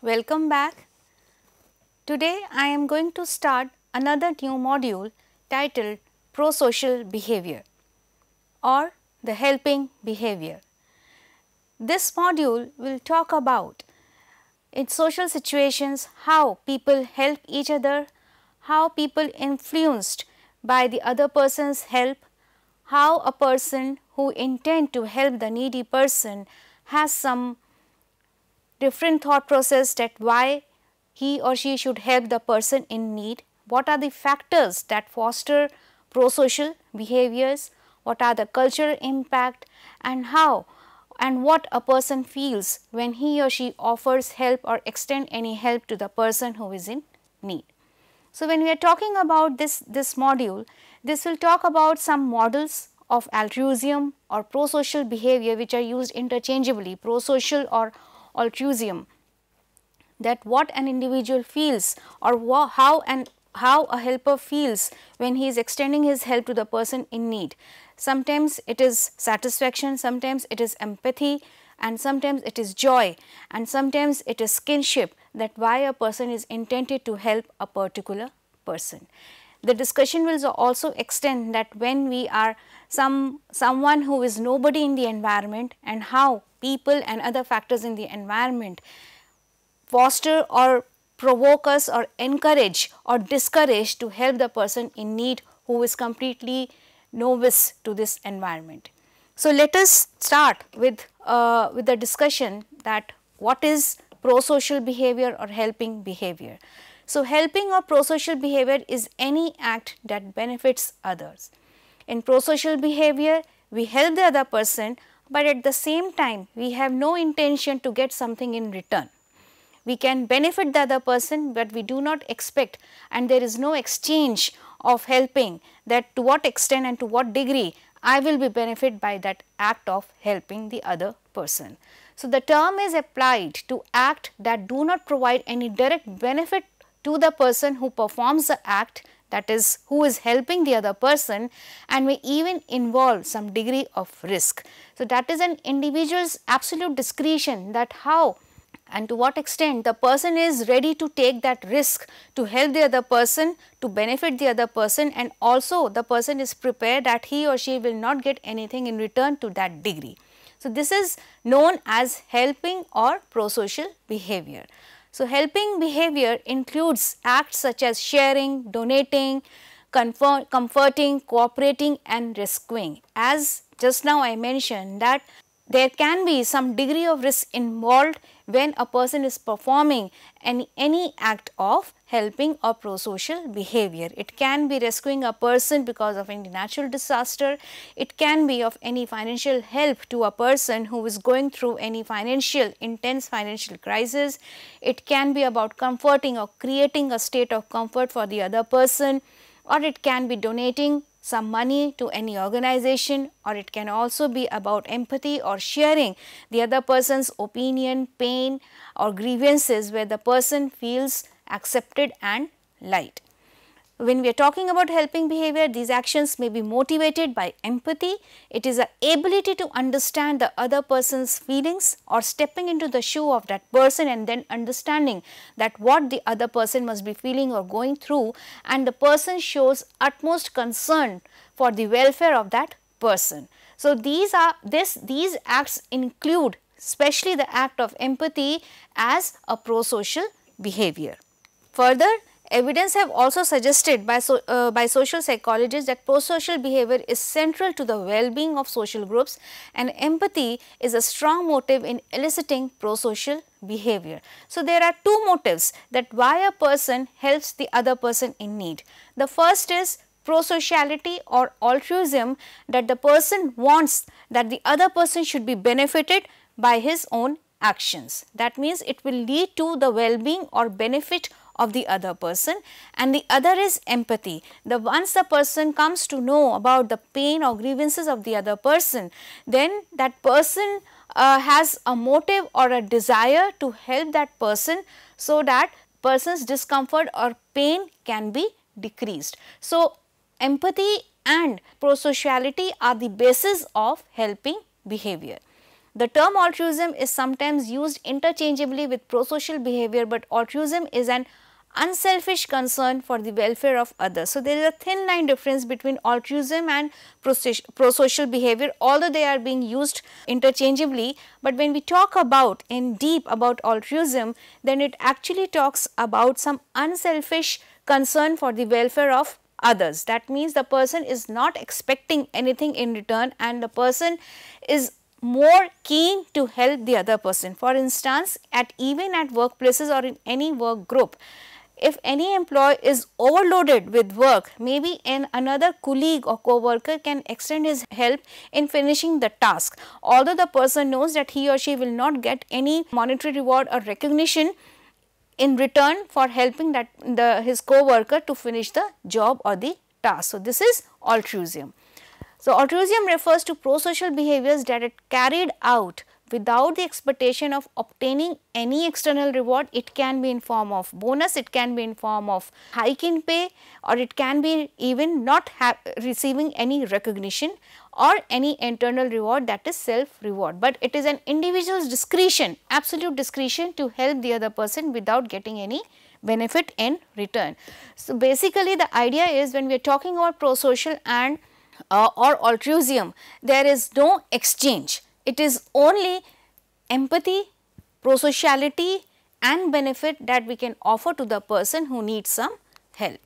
Welcome back. Today I am going to start another new module titled Prosocial Behavior or the helping behavior. This module will talk about in social situations how people help each other, how people influenced by the other person's help, how a person who intend to help the needy person has some different thought process that why he or she should help the person in need, what are the factors that foster prosocial behaviors, what are the cultural impact? And how and what a person feels when he or she offers help or extend any help to the person who is in need. So, when we are talking about this, this module, this will talk about some models of altruism or prosocial behavior which are used interchangeably, prosocial or altruism that what an individual feels or how and how a helper feels when he is extending his help to the person in need. Sometimes it is satisfaction, sometimes it is empathy and sometimes it is joy and sometimes it is kinship that why a person is intended to help a particular person. The discussion will also extend that when we are some someone who is nobody in the environment and how people and other factors in the environment foster or provoke us or encourage or discourage to help the person in need who is completely novice to this environment. So, let us start with, uh, with the discussion that what is prosocial behavior or helping behavior. So, helping or prosocial behavior is any act that benefits others. In prosocial behavior, we help the other person, but at the same time we have no intention to get something in return. We can benefit the other person, but we do not expect and there is no exchange of helping that to what extent and to what degree I will be benefited by that act of helping the other person. So, the term is applied to act that do not provide any direct benefit to the person who performs the act that is who is helping the other person and may even involve some degree of risk. So, that is an individual's absolute discretion that how and to what extent the person is ready to take that risk to help the other person, to benefit the other person and also the person is prepared that he or she will not get anything in return to that degree. So, this is known as helping or prosocial behavior. So, helping behavior includes acts such as sharing, donating, comfort, comforting, cooperating and rescuing. As just now I mentioned that there can be some degree of risk involved when a person is performing any, any act of helping or prosocial behavior. It can be rescuing a person because of any natural disaster, it can be of any financial help to a person who is going through any financial intense financial crisis, it can be about comforting or creating a state of comfort for the other person or it can be donating some money to any organization or it can also be about empathy or sharing the other person's opinion, pain or grievances where the person feels accepted and liked. When we are talking about helping behavior, these actions may be motivated by empathy. It is the ability to understand the other person's feelings or stepping into the shoe of that person and then understanding that what the other person must be feeling or going through and the person shows utmost concern for the welfare of that person. So, these are this these acts include especially the act of empathy as a prosocial behavior. Further, Evidence have also suggested by, so, uh, by social psychologists that prosocial behavior is central to the well-being of social groups and empathy is a strong motive in eliciting prosocial behavior. So, there are two motives that why a person helps the other person in need. The first is prosociality or altruism that the person wants that the other person should be benefited by his own actions. That means, it will lead to the well-being or benefit of the other person and the other is empathy. The once the person comes to know about the pain or grievances of the other person, then that person uh, has a motive or a desire to help that person so that person's discomfort or pain can be decreased. So, empathy and prosociality are the basis of helping behavior. The term altruism is sometimes used interchangeably with prosocial behavior, but altruism is an unselfish concern for the welfare of others. So, there is a thin line difference between altruism and prosocial behavior although they are being used interchangeably, but when we talk about in deep about altruism then it actually talks about some unselfish concern for the welfare of others. That means the person is not expecting anything in return and the person is more keen to help the other person. For instance, at even at workplaces or in any work group, if any employee is overloaded with work, maybe an another colleague or co-worker can extend his help in finishing the task. Although the person knows that he or she will not get any monetary reward or recognition in return for helping that the his co-worker to finish the job or the task. So, this is altruism. So, altruism refers to pro-social behaviors that are carried out without the expectation of obtaining any external reward. It can be in form of bonus, it can be in form of hike in pay or it can be even not receiving any recognition or any internal reward that is self reward, but it is an individual's discretion, absolute discretion to help the other person without getting any benefit in return. So, basically the idea is when we are talking about pro-social and uh, or altruism, there is no exchange. It is only empathy, prosociality and benefit that we can offer to the person who needs some help.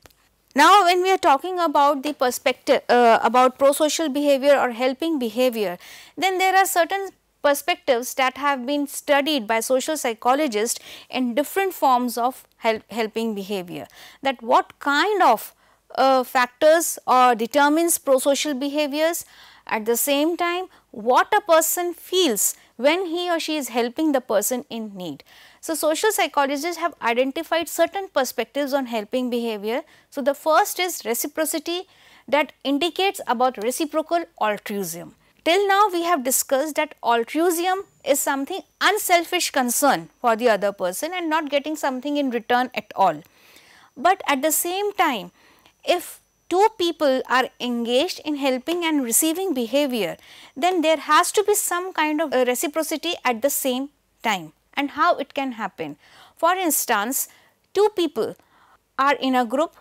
Now, when we are talking about the perspective uh, about prosocial behavior or helping behavior, then there are certain perspectives that have been studied by social psychologists in different forms of help, helping behavior. That what kind of uh, factors or determines prosocial behaviors. At the same time, what a person feels when he or she is helping the person in need. So, social psychologists have identified certain perspectives on helping behavior. So, the first is reciprocity that indicates about reciprocal altruism. Till now we have discussed that altruism is something unselfish concern for the other person and not getting something in return at all. But at the same time if two people are engaged in helping and receiving behavior, then there has to be some kind of uh, reciprocity at the same time and how it can happen. For instance, two people are in a group,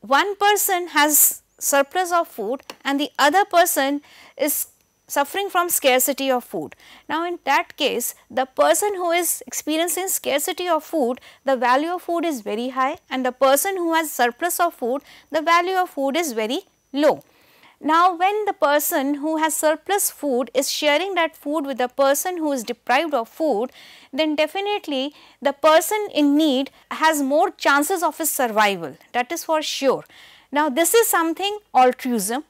one person has surplus of food and the other person is suffering from scarcity of food. Now, in that case the person who is experiencing scarcity of food the value of food is very high and the person who has surplus of food the value of food is very low. Now, when the person who has surplus food is sharing that food with the person who is deprived of food, then definitely the person in need has more chances of his survival that is for sure. Now, this is something altruism,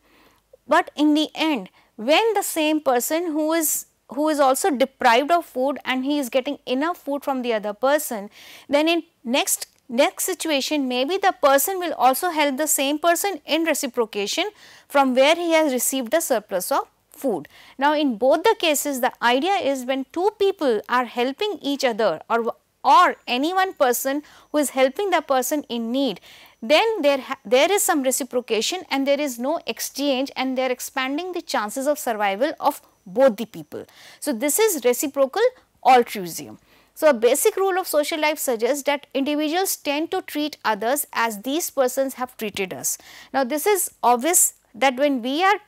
but in the end when the same person who is who is also deprived of food and he is getting enough food from the other person, then in next next situation maybe the person will also help the same person in reciprocation from where he has received the surplus of food. Now, in both the cases the idea is when two people are helping each other or or any one person who is helping the person in need, then there, there is some reciprocation and there is no exchange and they are expanding the chances of survival of both the people. So, this is reciprocal altruism. So, a basic rule of social life suggests that individuals tend to treat others as these persons have treated us. Now, this is obvious that when we are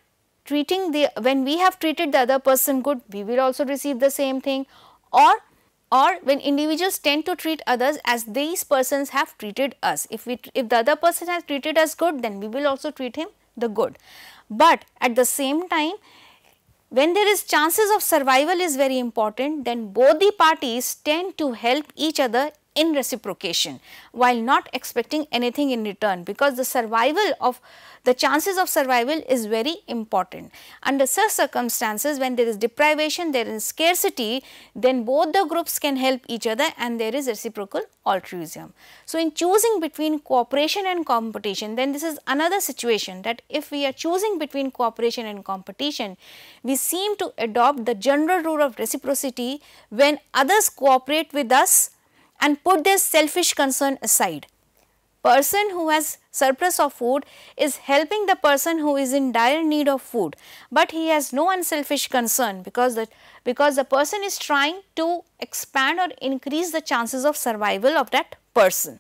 treating the, when we have treated the other person good, we will also receive the same thing or or when individuals tend to treat others as these persons have treated us. If we if the other person has treated us good then we will also treat him the good. But at the same time when there is chances of survival is very important then both the parties tend to help each other in reciprocation while not expecting anything in return because the survival of the chances of survival is very important. Under such circumstances when there is deprivation, there is scarcity, then both the groups can help each other and there is reciprocal altruism. So, in choosing between cooperation and competition, then this is another situation that if we are choosing between cooperation and competition, we seem to adopt the general rule of reciprocity when others cooperate with us and put their selfish concern aside. person who has surplus of food is helping the person who is in dire need of food, but he has no unselfish concern because the because the person is trying to expand or increase the chances of survival of that person.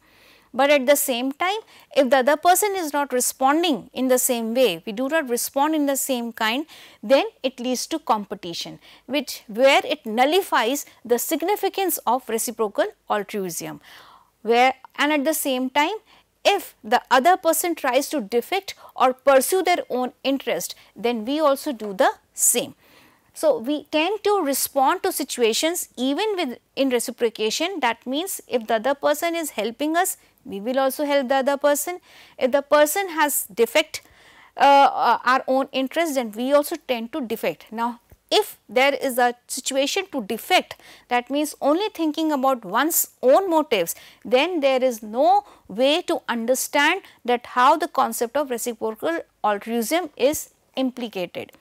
But at the same time if the other person is not responding in the same way, we do not respond in the same kind, then it leads to competition which where it nullifies the significance of reciprocal altruism. Where and at the same time if the other person tries to defect or pursue their own interest, then we also do the same. So, we tend to respond to situations even with in reciprocation that means if the other person is helping us we will also help the other person. If the person has defect uh, uh, our own interest then we also tend to defect. Now, if there is a situation to defect that means only thinking about one's own motives then there is no way to understand that how the concept of reciprocal altruism is implicated.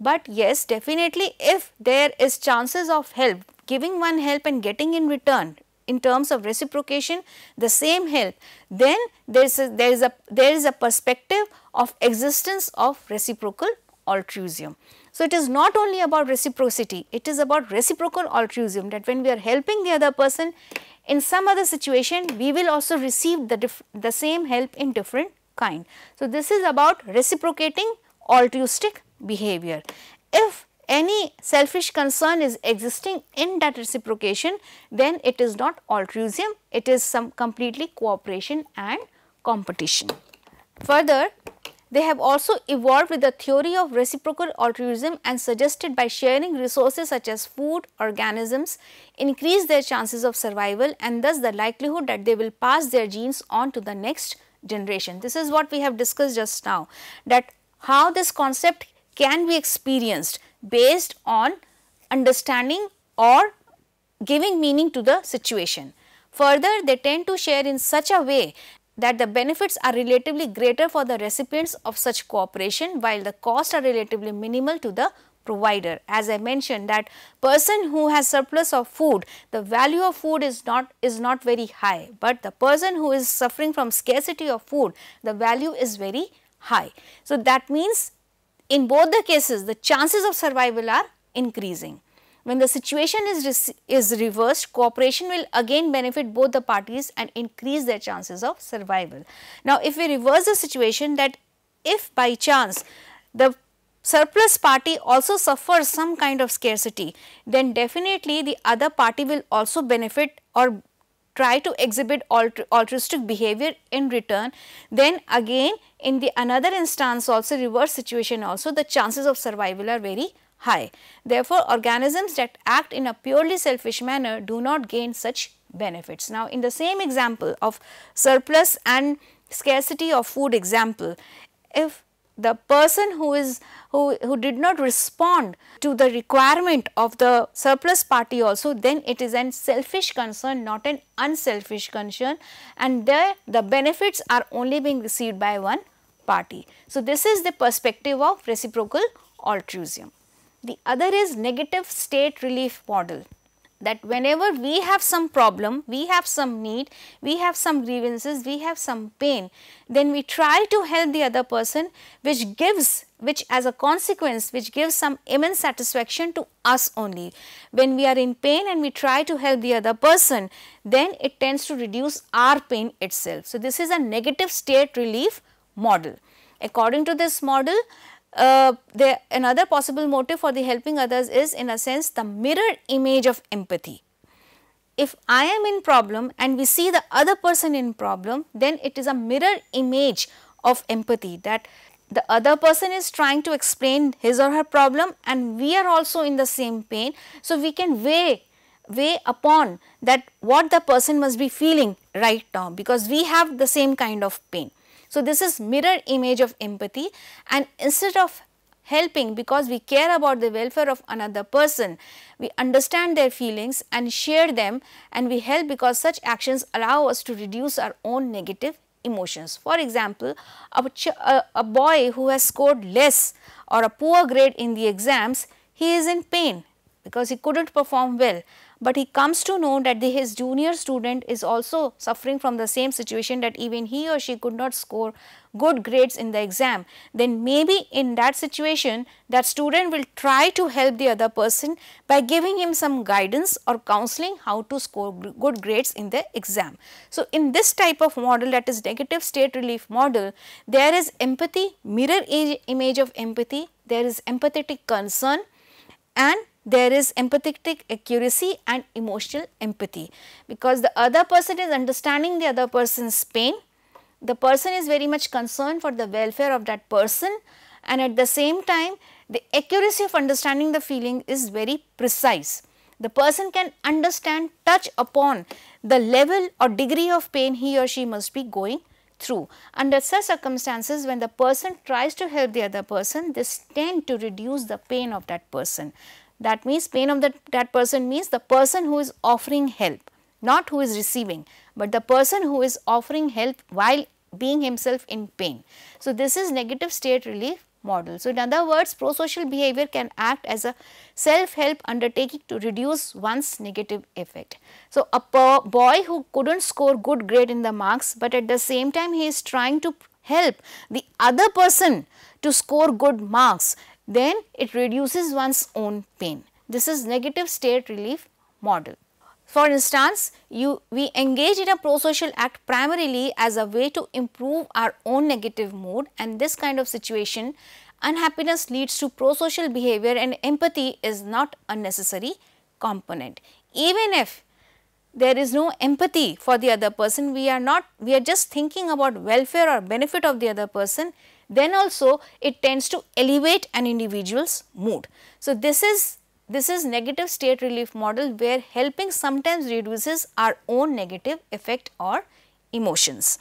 But yes definitely if there is chances of help giving one help and getting in return in terms of reciprocation the same help then there is a, there is a there is a perspective of existence of reciprocal altruism. So, it is not only about reciprocity it is about reciprocal altruism that when we are helping the other person in some other situation we will also receive the the same help in different kind. So, this is about reciprocating altruistic behavior. If any selfish concern is existing in that reciprocation, then it is not altruism, it is some completely cooperation and competition. Further, they have also evolved with the theory of reciprocal altruism and suggested by sharing resources such as food, organisms, increase their chances of survival and thus the likelihood that they will pass their genes on to the next generation. This is what we have discussed just now that how this concept can be experienced based on understanding or giving meaning to the situation. Further, they tend to share in such a way that the benefits are relatively greater for the recipients of such cooperation while the costs are relatively minimal to the provider. As I mentioned that person who has surplus of food, the value of food is not is not very high, but the person who is suffering from scarcity of food, the value is very high. So, that means in both the cases the chances of survival are increasing. When the situation is, is reversed, cooperation will again benefit both the parties and increase their chances of survival. Now, if we reverse the situation that if by chance the surplus party also suffers some kind of scarcity, then definitely the other party will also benefit or try to exhibit altruistic behavior in return, then again in the another instance also reverse situation also the chances of survival are very high. Therefore, organisms that act in a purely selfish manner do not gain such benefits. Now, in the same example of surplus and scarcity of food example, if the person who is who, who did not respond to the requirement of the surplus party also then it is an selfish concern not an unselfish concern and there the benefits are only being received by one party. So, this is the perspective of reciprocal altruism. The other is negative state relief model that whenever we have some problem, we have some need, we have some grievances, we have some pain, then we try to help the other person which gives, which as a consequence, which gives some immense satisfaction to us only. When we are in pain and we try to help the other person, then it tends to reduce our pain itself. So, this is a negative state relief model. According to this model, uh, the another possible motive for the helping others is in a sense the mirror image of empathy. If I am in problem and we see the other person in problem, then it is a mirror image of empathy that the other person is trying to explain his or her problem and we are also in the same pain. So, we can weigh weigh upon that what the person must be feeling right now because we have the same kind of pain. So, this is mirror image of empathy and instead of helping because we care about the welfare of another person, we understand their feelings and share them and we help because such actions allow us to reduce our own negative emotions. For example, a, a, a boy who has scored less or a poor grade in the exams, he is in pain because he could not perform well. But he comes to know that the, his junior student is also suffering from the same situation that even he or she could not score good grades in the exam, then maybe in that situation that student will try to help the other person by giving him some guidance or counseling how to score good grades in the exam. So, in this type of model that is negative state relief model, there is empathy, mirror image of empathy, there is empathetic concern and there is empathetic accuracy and emotional empathy because the other person is understanding the other person's pain the person is very much concerned for the welfare of that person and at the same time the accuracy of understanding the feeling is very precise. The person can understand, touch upon the level or degree of pain he or she must be going through. Under such circumstances when the person tries to help the other person, this tend to reduce the pain of that person. That means pain of that, that person means the person who is offering help, not who is receiving, but the person who is offering help while being himself in pain. So, this is negative state relief model. So, in other words prosocial behavior can act as a self help undertaking to reduce one's negative effect. So, a boy who could not score good grade in the marks, but at the same time he is trying to help the other person to score good marks, then it reduces one's own pain. This is negative state relief model. For instance, you, we engage in a prosocial act primarily as a way to improve our own negative mood and this kind of situation unhappiness leads to prosocial behavior and empathy is not a necessary component. Even if there is no empathy for the other person, we are not, we are just thinking about welfare or benefit of the other person, then also it tends to elevate an individual's mood. So, this is this is negative state relief model where helping sometimes reduces our own negative effect or emotions.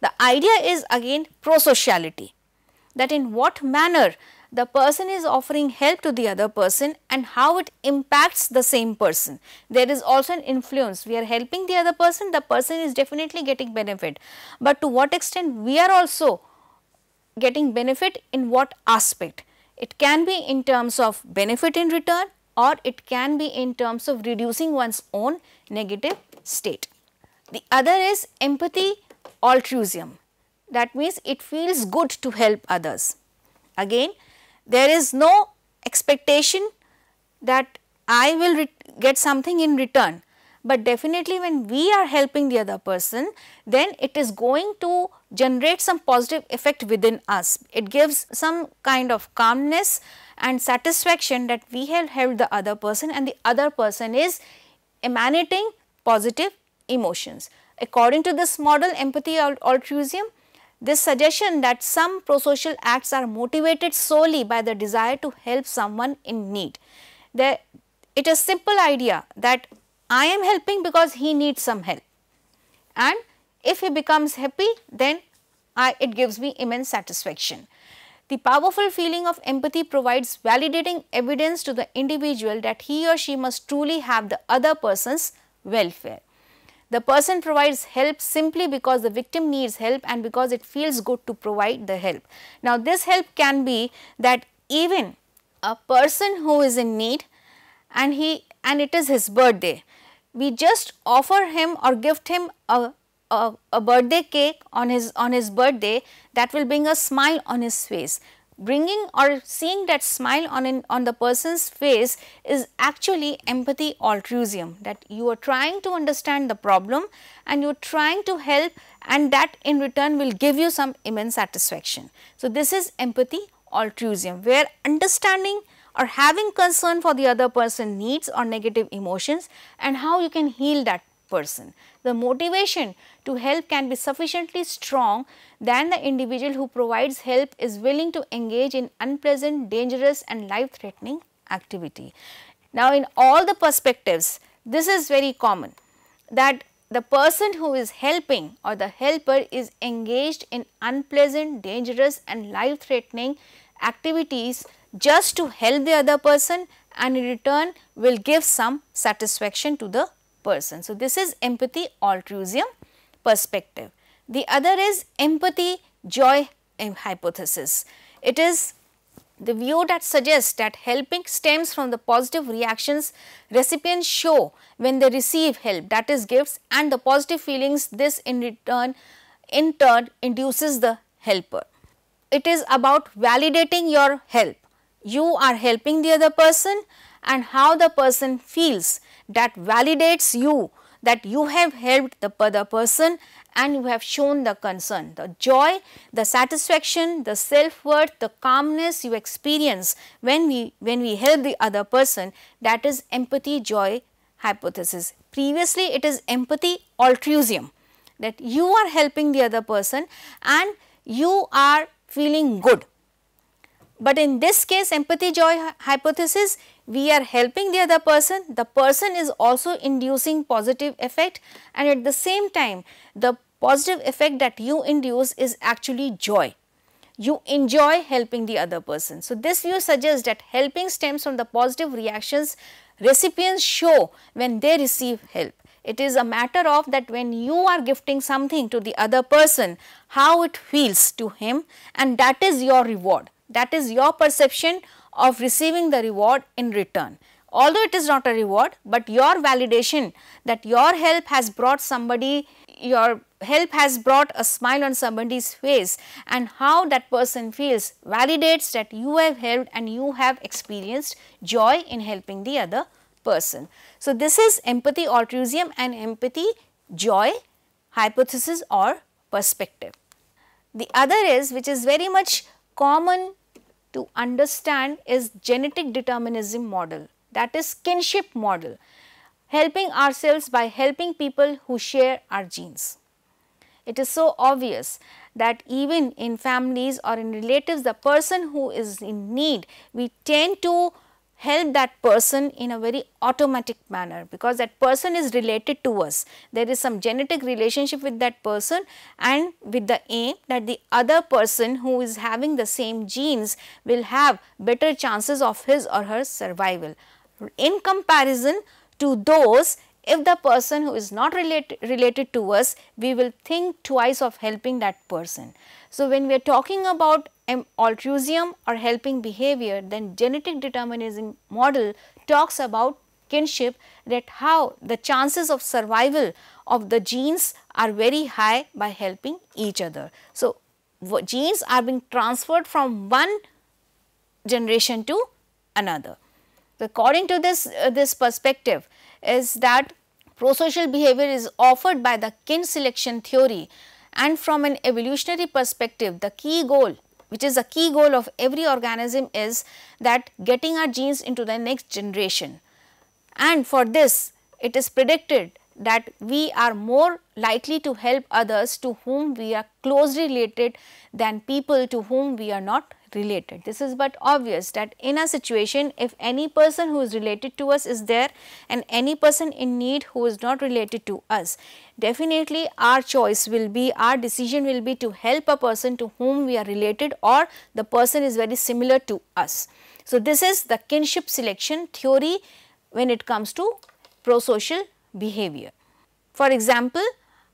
The idea is again prosociality that in what manner the person is offering help to the other person and how it impacts the same person. There is also an influence, we are helping the other person, the person is definitely getting benefit, but to what extent we are also getting benefit in what aspect. It can be in terms of benefit in return or it can be in terms of reducing one's own negative state. The other is empathy altruism that means it feels good to help others. Again there is no expectation that I will get something in return, but definitely when we are helping the other person then it is going to generate some positive effect within us. It gives some kind of calmness and satisfaction that we have helped the other person and the other person is emanating positive emotions. According to this model empathy or altruism, this suggestion that some prosocial acts are motivated solely by the desire to help someone in need. The, it is simple idea that I am helping because he needs some help and if he becomes happy then I, it gives me immense satisfaction. The powerful feeling of empathy provides validating evidence to the individual that he or she must truly have the other person's welfare. The person provides help simply because the victim needs help and because it feels good to provide the help. Now, this help can be that even a person who is in need and he and it is his birthday, we just offer him or gift him a a, a, birthday cake on his on his birthday that will bring a smile on his face bringing or seeing that smile on in, on the person's face is actually empathy altruism that you are trying to understand the problem and you are trying to help and that in return will give you some immense satisfaction. So, this is empathy altruism where understanding or having concern for the other person needs or negative emotions and how you can heal that person. The motivation to help can be sufficiently strong than the individual who provides help is willing to engage in unpleasant, dangerous and life threatening activity. Now, in all the perspectives, this is very common that the person who is helping or the helper is engaged in unpleasant, dangerous and life threatening activities just to help the other person and in return will give some satisfaction to the person. So, this is empathy altruism perspective. The other is empathy joy hypothesis. It is the view that suggests that helping stems from the positive reactions recipients show when they receive help that is gifts and the positive feelings this in return in turn induces the helper. It is about validating your help. You are helping the other person and how the person feels that validates you that you have helped the other person and you have shown the concern, the joy, the satisfaction, the self-worth, the calmness you experience when we, when we help the other person that is empathy joy hypothesis. Previously it is empathy altruism that you are helping the other person and you are feeling good. But in this case empathy joy hypothesis we are helping the other person, the person is also inducing positive effect and at the same time the positive effect that you induce is actually joy. You enjoy helping the other person. So, this view suggests that helping stems from the positive reactions recipients show when they receive help. It is a matter of that when you are gifting something to the other person, how it feels to him and that is your reward. That is your perception of receiving the reward in return although it is not a reward, but your validation that your help has brought somebody your help has brought a smile on somebody's face and how that person feels validates that you have helped and you have experienced joy in helping the other person. So, this is empathy altruism and empathy joy hypothesis or perspective. The other is which is very much common to understand is genetic determinism model that is kinship model helping ourselves by helping people who share our genes. It is so obvious that even in families or in relatives the person who is in need we tend to help that person in a very automatic manner because that person is related to us. There is some genetic relationship with that person and with the aim that the other person who is having the same genes will have better chances of his or her survival. In comparison to those if the person who is not relate, related to us, we will think twice of helping that person. So, when we are talking about altruism or helping behavior, then genetic determinism model talks about kinship that how the chances of survival of the genes are very high by helping each other. So, genes are being transferred from one generation to another. So, according to this, uh, this perspective is that prosocial behavior is offered by the kin selection theory and from an evolutionary perspective the key goal which is a key goal of every organism is that getting our genes into the next generation. And for this it is predicted that we are more likely to help others to whom we are closely related than people to whom we are not related. This is but obvious that in a situation if any person who is related to us is there and any person in need who is not related to us, definitely our choice will be, our decision will be to help a person to whom we are related or the person is very similar to us. So, this is the kinship selection theory when it comes to prosocial behavior. For example,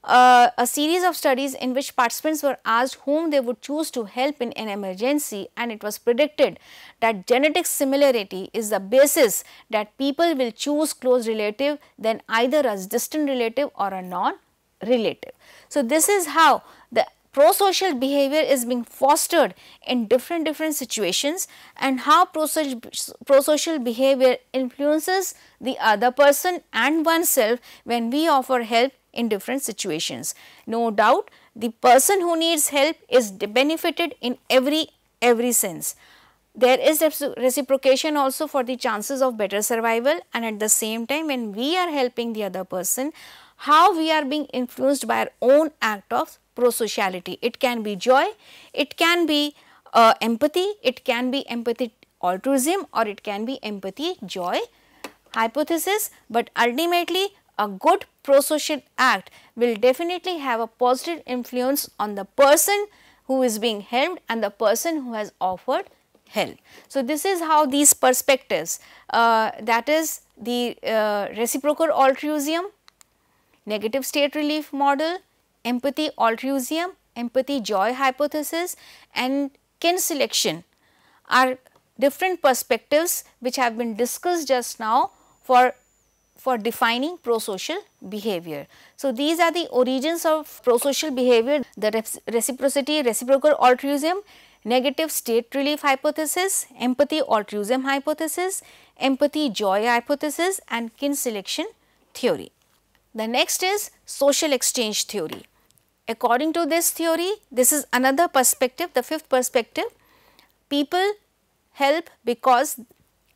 uh, a series of studies in which participants were asked whom they would choose to help in an emergency and it was predicted that genetic similarity is the basis that people will choose close relative than either a distant relative or a non-relative. So, this is how the prosocial behavior is being fostered in different different situations and how prosocial behavior influences the other person and oneself when we offer help in different situations. No doubt the person who needs help is benefited in every every sense. There is reciprocation also for the chances of better survival and at the same time when we are helping the other person, how we are being influenced by our own act of prosociality. It can be joy, it can be uh, empathy, it can be empathy altruism or it can be empathy joy hypothesis, but ultimately a good prosocial act will definitely have a positive influence on the person who is being helped and the person who has offered help. So, this is how these perspectives uh, that is the uh, reciprocal altruism, negative state relief model, empathy altruism, empathy joy hypothesis and kin selection are different perspectives which have been discussed just now for for defining prosocial behavior. So, these are the origins of prosocial behavior, the reciprocity, reciprocal altruism, negative state relief hypothesis, empathy altruism hypothesis, empathy joy hypothesis and kin selection theory. The next is social exchange theory. According to this theory, this is another perspective, the fifth perspective. People help because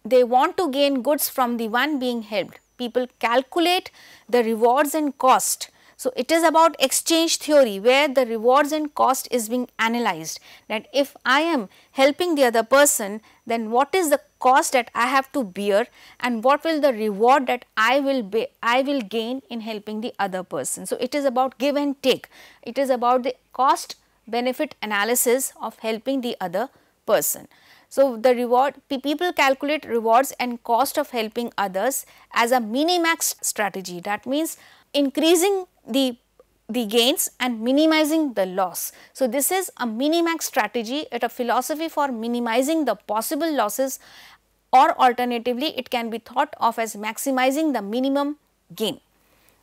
they want to gain goods from the one being helped. People calculate the rewards and cost so, it is about exchange theory where the rewards and cost is being analyzed that if I am helping the other person then what is the cost that I have to bear and what will the reward that I will be, I will gain in helping the other person. So, it is about give and take, it is about the cost benefit analysis of helping the other person. So, the reward people calculate rewards and cost of helping others as a minimax strategy that means increasing the the gains and minimizing the loss. So, this is a minimax strategy at a philosophy for minimizing the possible losses or alternatively it can be thought of as maximizing the minimum gain.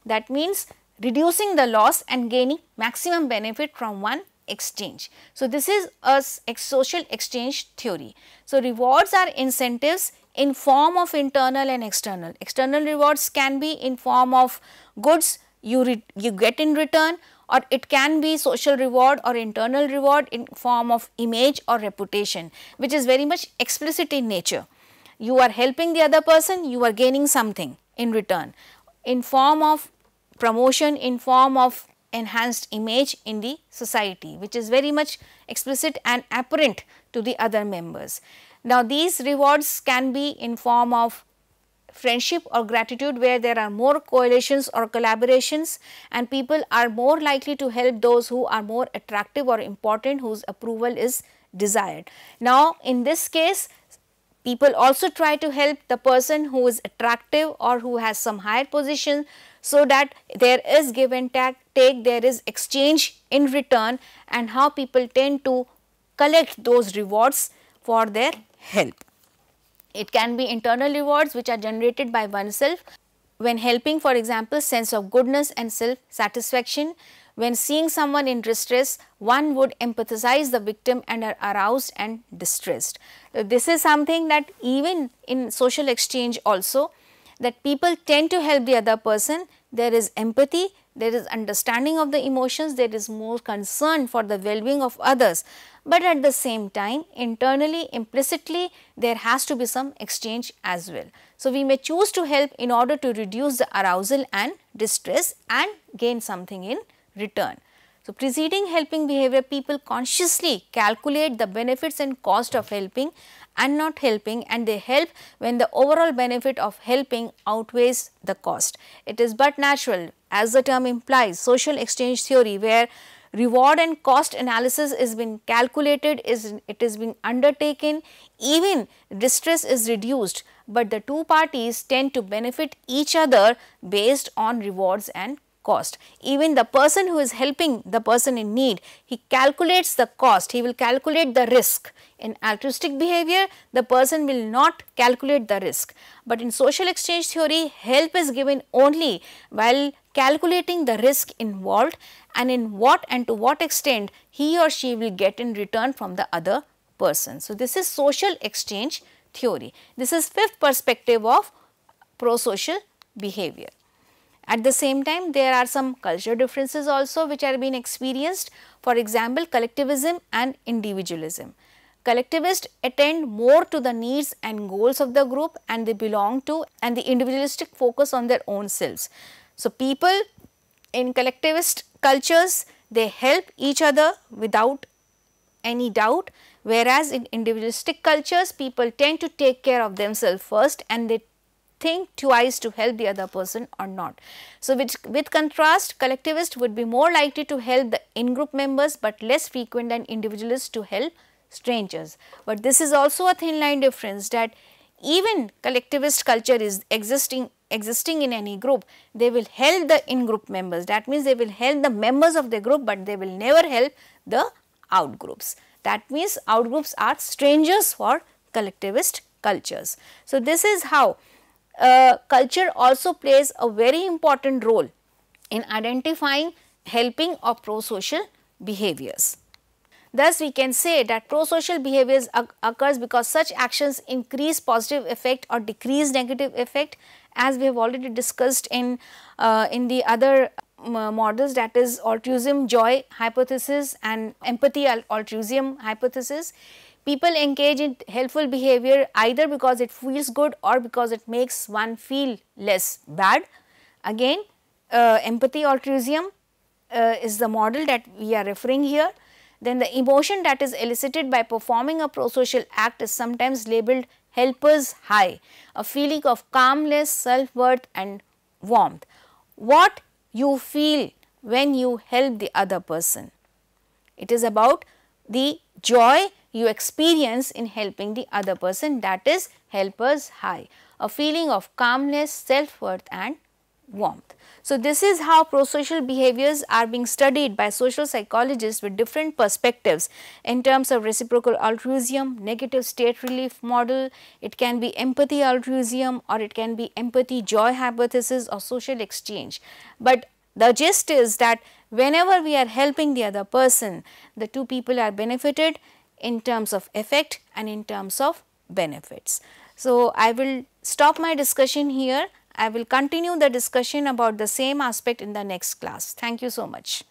That means reducing the loss and gaining maximum benefit from one exchange. So, this is a social exchange theory. So, rewards are incentives in form of internal and external. External rewards can be in form of goods you, you get in return or it can be social reward or internal reward in form of image or reputation which is very much explicit in nature. You are helping the other person, you are gaining something in return in form of promotion, in form of enhanced image in the society which is very much explicit and apparent to the other members. Now, these rewards can be in form of friendship or gratitude where there are more coalitions or collaborations and people are more likely to help those who are more attractive or important whose approval is desired. Now, in this case people also try to help the person who is attractive or who has some higher position so that there is give and take, there is exchange in return and how people tend to collect those rewards for their help. It can be internal rewards which are generated by oneself when helping for example, sense of goodness and self satisfaction. When seeing someone in distress, one would empathize the victim and are aroused and distressed. This is something that even in social exchange also that people tend to help the other person, there is empathy, there is understanding of the emotions, there is more concern for the well-being of others but at the same time internally implicitly there has to be some exchange as well. So, we may choose to help in order to reduce the arousal and distress and gain something in return. So, preceding helping behavior people consciously calculate the benefits and cost of helping and not helping and they help when the overall benefit of helping outweighs the cost. It is but natural as the term implies social exchange theory where reward and cost analysis is being calculated, is it is being undertaken, even distress is reduced, but the two parties tend to benefit each other based on rewards and cost. Even the person who is helping the person in need, he calculates the cost, he will calculate the risk. In altruistic behavior, the person will not calculate the risk, but in social exchange theory, help is given only while calculating the risk involved and in what and to what extent he or she will get in return from the other person. So, this is social exchange theory. This is fifth perspective of pro-social behavior. At the same time, there are some cultural differences also which are being experienced. For example, collectivism and individualism. Collectivists attend more to the needs and goals of the group and they belong to and the individualistic focus on their own selves. So, people in collectivist cultures they help each other without any doubt whereas in individualistic cultures people tend to take care of themselves first and they think twice to help the other person or not. So, with, with contrast collectivist would be more likely to help the in-group members, but less frequent than individualists to help strangers. But this is also a thin line difference that even collectivist culture is existing existing in any group, they will help the in-group members. That means, they will help the members of the group, but they will never help the out groups. That means, out groups are strangers for collectivist cultures. So, this is how uh, culture also plays a very important role in identifying helping or pro-social behaviors. Thus, we can say that pro-social behaviors occurs because such actions increase positive effect or decrease negative effect as we have already discussed in, uh, in the other models that is altruism joy hypothesis and empathy altruism hypothesis. People engage in helpful behavior either because it feels good or because it makes one feel less bad. Again uh, empathy altruism uh, is the model that we are referring here. Then the emotion that is elicited by performing a prosocial act is sometimes labeled helper's high, a feeling of calmness, self-worth and warmth. What you feel when you help the other person. It is about the joy you experience in helping the other person that is helper's high, a feeling of calmness, self-worth and warmth. So, this is how prosocial behaviors are being studied by social psychologists with different perspectives in terms of reciprocal altruism, negative state relief model, it can be empathy altruism or it can be empathy joy hypothesis or social exchange. But the gist is that whenever we are helping the other person, the two people are benefited in terms of effect and in terms of benefits. So, I will stop my discussion here I will continue the discussion about the same aspect in the next class. Thank you so much.